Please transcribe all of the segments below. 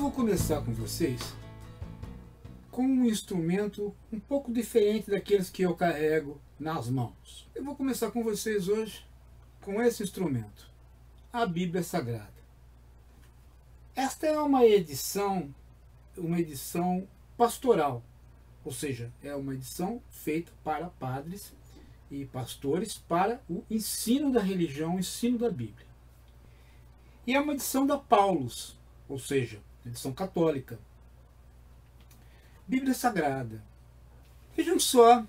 eu vou começar com vocês com um instrumento um pouco diferente daqueles que eu carrego nas mãos. Eu vou começar com vocês hoje com esse instrumento, a Bíblia Sagrada. Esta é uma edição, uma edição pastoral, ou seja, é uma edição feita para padres e pastores para o ensino da religião, o ensino da Bíblia. E é uma edição da Paulus, ou seja, edição católica. Bíblia Sagrada. Vejam só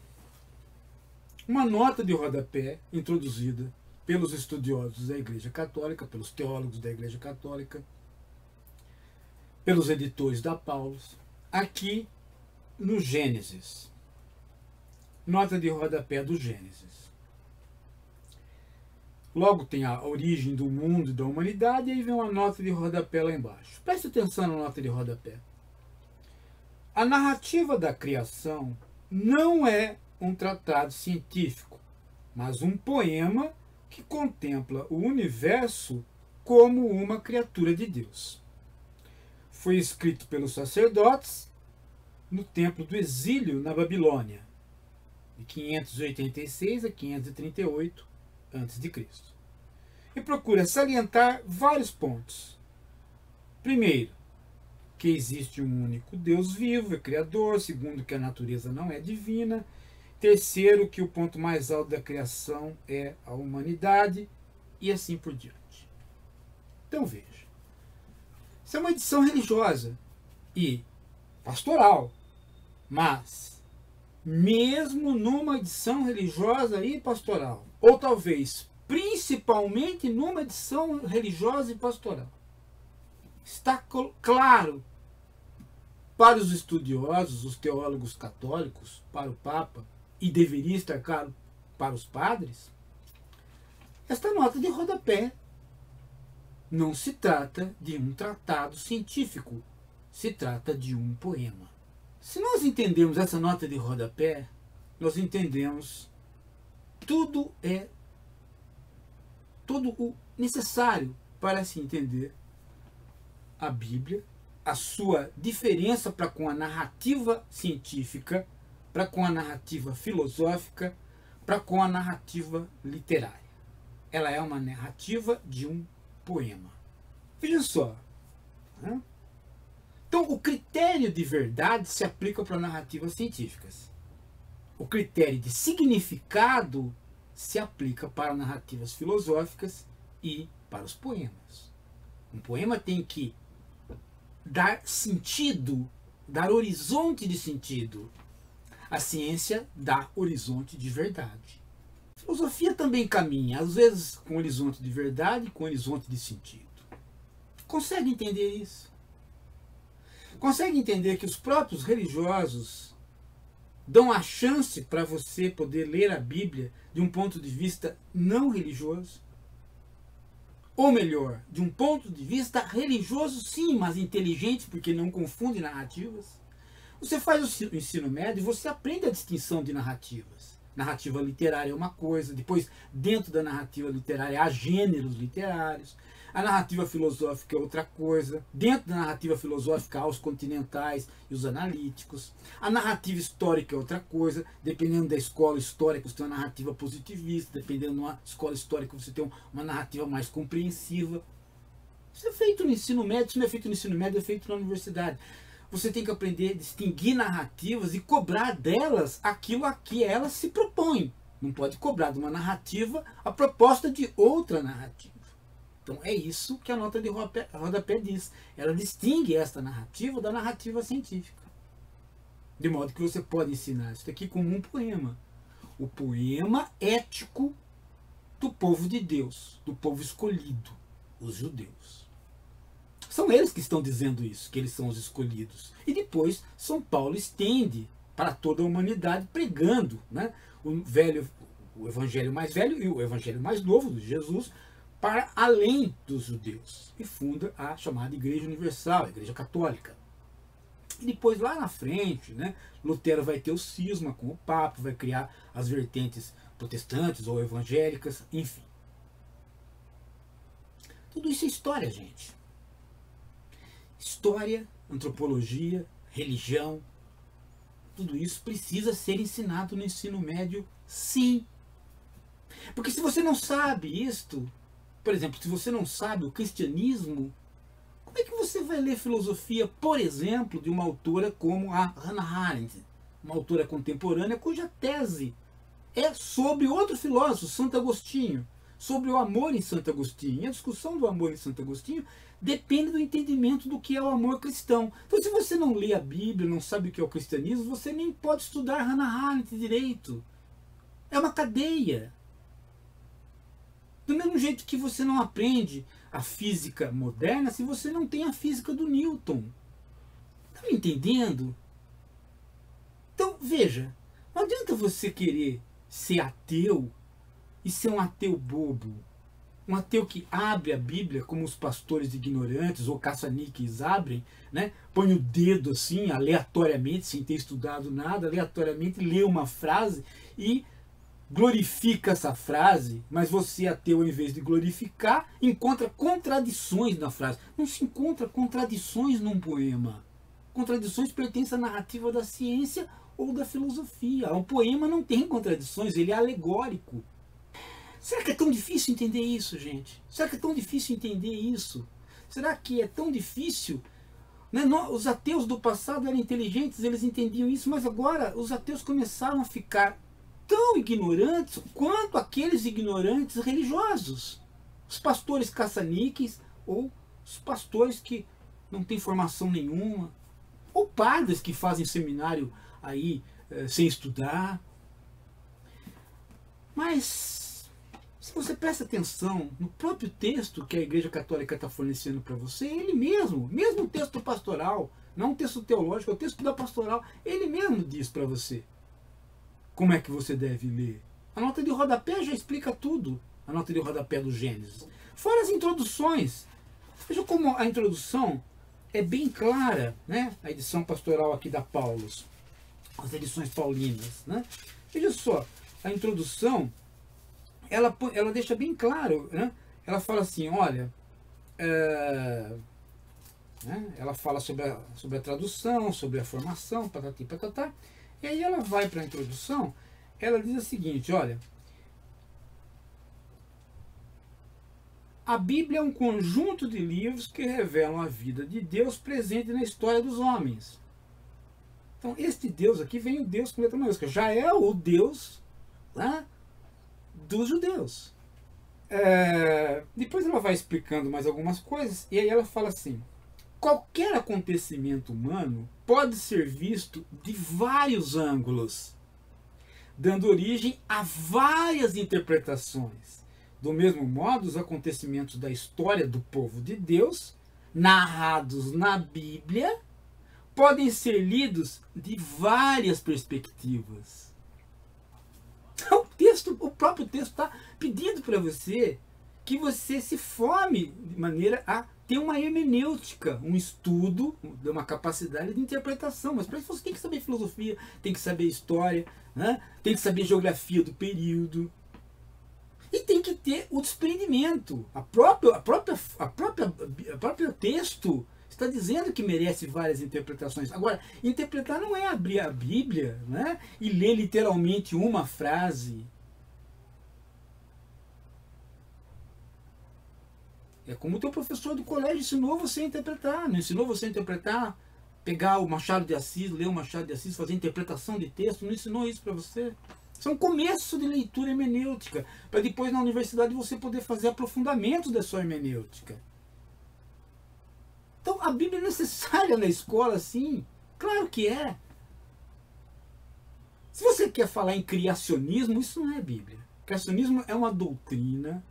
uma nota de rodapé introduzida pelos estudiosos da Igreja Católica, pelos teólogos da Igreja Católica, pelos editores da Paulus, aqui no Gênesis. Nota de rodapé do Gênesis. Logo tem a origem do mundo e da humanidade, e aí vem uma nota de rodapé lá embaixo. Preste atenção na nota de rodapé. A narrativa da criação não é um tratado científico, mas um poema que contempla o universo como uma criatura de Deus. Foi escrito pelos sacerdotes no templo do exílio na Babilônia, de 586 a 538 a.C. E procura salientar vários pontos. Primeiro, que existe um único Deus vivo, é criador. Segundo, que a natureza não é divina. Terceiro, que o ponto mais alto da criação é a humanidade. E assim por diante. Então veja. Isso é uma edição religiosa e pastoral. Mas, mesmo numa edição religiosa e pastoral, ou talvez principalmente numa edição religiosa e pastoral. Está claro para os estudiosos, os teólogos católicos, para o Papa, e deveria estar claro para os padres, esta nota de rodapé não se trata de um tratado científico, se trata de um poema. Se nós entendemos essa nota de rodapé, nós entendemos tudo é todo o necessário para se entender a Bíblia, a sua diferença para com a narrativa científica, para com a narrativa filosófica, para com a narrativa literária. Ela é uma narrativa de um poema. Veja só. Né? Então, o critério de verdade se aplica para narrativas científicas o critério de significado se aplica para narrativas filosóficas e para os poemas. Um poema tem que dar sentido, dar horizonte de sentido. A ciência dá horizonte de verdade. A filosofia também caminha, às vezes com horizonte de verdade, com horizonte de sentido. Consegue entender isso? Consegue entender que os próprios religiosos dão a chance para você poder ler a Bíblia de um ponto de vista não religioso. Ou melhor, de um ponto de vista religioso, sim, mas inteligente, porque não confunde narrativas. Você faz o ensino médio e você aprende a distinção de narrativas. Narrativa literária é uma coisa, depois, dentro da narrativa literária, há gêneros literários. A narrativa filosófica é outra coisa. Dentro da narrativa filosófica há os continentais e os analíticos. A narrativa histórica é outra coisa. Dependendo da escola histórica, você tem uma narrativa positivista. Dependendo de uma escola histórica, você tem uma narrativa mais compreensiva. Isso é feito no ensino médio, isso não é feito no ensino médio, é feito na universidade. Você tem que aprender a distinguir narrativas e cobrar delas aquilo a que elas se propõem. Não pode cobrar de uma narrativa a proposta de outra narrativa. Então é isso que a nota de rodapé, diz. Ela distingue esta narrativa da narrativa científica. De modo que você pode ensinar isso aqui como um poema. O poema ético do povo de Deus, do povo escolhido, os judeus. São eles que estão dizendo isso, que eles são os escolhidos. E depois São Paulo estende para toda a humanidade pregando né, o velho, o evangelho mais velho e o evangelho mais novo de Jesus para além dos judeus e funda a chamada Igreja Universal, a Igreja Católica. E depois, lá na frente, né, Lutero vai ter o cisma com o Papa, vai criar as vertentes protestantes ou evangélicas, enfim. Tudo isso é história, gente. História, antropologia, religião, tudo isso precisa ser ensinado no ensino médio, sim. Porque se você não sabe isto, por exemplo, se você não sabe o cristianismo, como é que você vai ler filosofia, por exemplo, de uma autora como a Hannah Arendt, uma autora contemporânea cuja tese é sobre outro filósofo, Santo Agostinho, sobre o amor em Santo Agostinho. E a discussão do amor em Santo Agostinho depende do entendimento do que é o amor cristão. Então, se você não lê a Bíblia, não sabe o que é o cristianismo, você nem pode estudar Hannah Arendt direito. É uma cadeia. Do mesmo jeito que você não aprende a física moderna se você não tem a física do Newton. Está me entendendo? Então, veja, não adianta você querer ser ateu e ser um ateu bobo. Um ateu que abre a Bíblia, como os pastores ignorantes ou caça-níqueis abrem, né? põe o dedo assim, aleatoriamente, sem ter estudado nada, aleatoriamente lê uma frase e glorifica essa frase, mas você, ateu, ao invés de glorificar, encontra contradições na frase. Não se encontra contradições num poema. Contradições pertencem à narrativa da ciência ou da filosofia. O poema não tem contradições, ele é alegórico. Será que é tão difícil entender isso, gente? Será que é tão difícil entender isso? Será que é tão difícil? Né? Os ateus do passado eram inteligentes, eles entendiam isso, mas agora os ateus começaram a ficar tão ignorantes quanto aqueles ignorantes religiosos. Os pastores caça-níqueis ou os pastores que não têm formação nenhuma, ou padres que fazem seminário aí eh, sem estudar. Mas se você presta atenção no próprio texto que a Igreja Católica está fornecendo para você, ele mesmo, mesmo o texto pastoral, não um texto teológico, é o texto da pastoral, ele mesmo diz para você como é que você deve ler. A nota de rodapé já explica tudo, a nota de rodapé do Gênesis. Fora as introduções. Veja como a introdução é bem clara, né? A edição pastoral aqui da Paulus as edições paulinas. Né? Veja só, a introdução, ela, ela deixa bem claro, né? ela fala assim, olha, é, ela fala sobre a, sobre a tradução, sobre a formação, patati patatá, e aí ela vai para a introdução, ela diz o seguinte, olha, A Bíblia é um conjunto de livros que revelam a vida de Deus presente na história dos homens. Então, este Deus aqui vem o Deus com letra maiúscula. Já é o Deus né, dos judeus. É, depois ela vai explicando mais algumas coisas, e aí ela fala assim: qualquer acontecimento humano pode ser visto de vários ângulos, dando origem a várias interpretações. Do mesmo modo, os acontecimentos da história do povo de Deus, narrados na Bíblia, podem ser lidos de várias perspectivas. O texto, o próprio texto está pedindo para você que você se forme de maneira a ter uma hermenêutica, um estudo, uma capacidade de interpretação. Mas para isso você tem que saber filosofia, tem que saber história, né? tem que saber geografia do período. E tem que ter o desprendimento. A própria, a própria, a própria, a própria texto está dizendo que merece várias interpretações. Agora, interpretar não é abrir a Bíblia né, e ler literalmente uma frase. É como o teu professor do colégio ensinou você a interpretar, não ensinou você a interpretar, pegar o Machado de Assis, ler o Machado de Assis, fazer interpretação de texto, não ensinou isso para você. Isso é um começo de leitura hermenêutica, para depois na universidade você poder fazer aprofundamento da sua hermenêutica. Então a Bíblia é necessária na escola, sim. Claro que é. Se você quer falar em criacionismo, isso não é Bíblia. Criacionismo é uma doutrina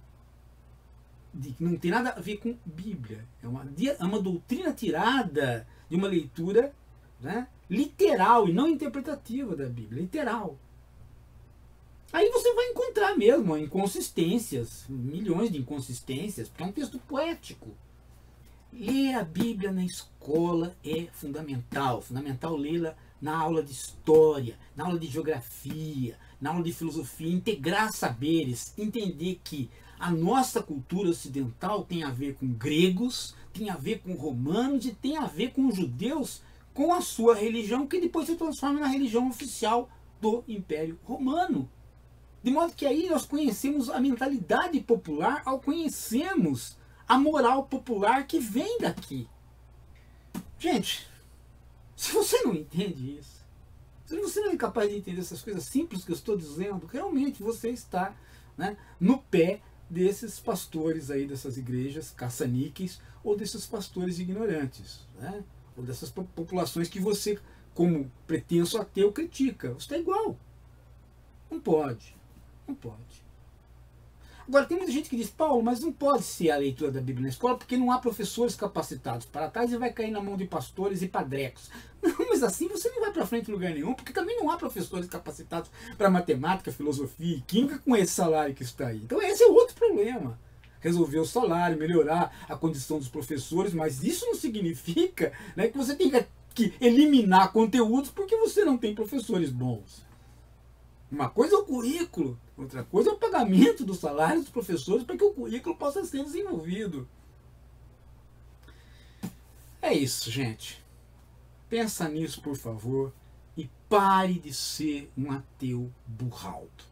de, não tem nada a ver com Bíblia. É uma, é uma doutrina tirada de uma leitura né, literal e não interpretativa da Bíblia. Literal. Aí você vai encontrar mesmo inconsistências, milhões de inconsistências, porque é um texto poético. Ler a Bíblia na escola é fundamental. Fundamental lê-la na aula de história, na aula de geografia, na aula de filosofia, integrar saberes, entender que a nossa cultura ocidental tem a ver com gregos, tem a ver com romanos e tem a ver com judeus com a sua religião, que depois se transforma na religião oficial do Império Romano. De modo que aí nós conhecemos a mentalidade popular ao conhecermos a moral popular que vem daqui. Gente, se você não entende isso, se você não é capaz de entender essas coisas simples que eu estou dizendo, realmente você está né, no pé desses pastores aí dessas igrejas caça-níqueis ou desses pastores ignorantes, né? ou dessas populações que você, como pretenso ateu, critica. Você está igual. Não pode. Não pode. Agora, tem muita gente que diz, Paulo, mas não pode ser a leitura da Bíblia na escola porque não há professores capacitados para trás e vai cair na mão de pastores e padrecos. Não, mas assim você não vai para frente em lugar nenhum, porque também não há professores capacitados para matemática, filosofia e química com esse salário que está aí. Então esse é outro problema. Resolver o salário, melhorar a condição dos professores, mas isso não significa né, que você tem que eliminar conteúdos porque você não tem professores bons. Uma coisa é o currículo, outra coisa é o pagamento do salário dos professores para que o currículo possa ser desenvolvido. É isso, gente. Pensa nisso, por favor, e pare de ser um ateu burraldo.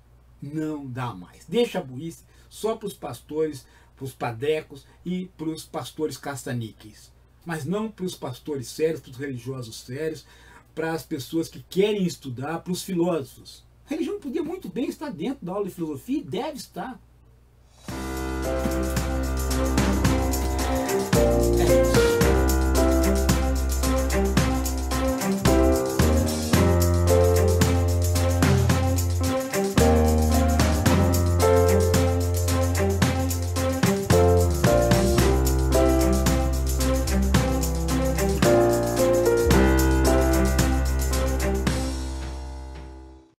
Não dá mais. Deixa a burrice só para os pastores, para os padecos e para os pastores castaníqueis. Mas não para os pastores sérios, para os religiosos sérios, para as pessoas que querem estudar, para os filósofos. A religião podia muito bem estar dentro da aula de filosofia e deve estar.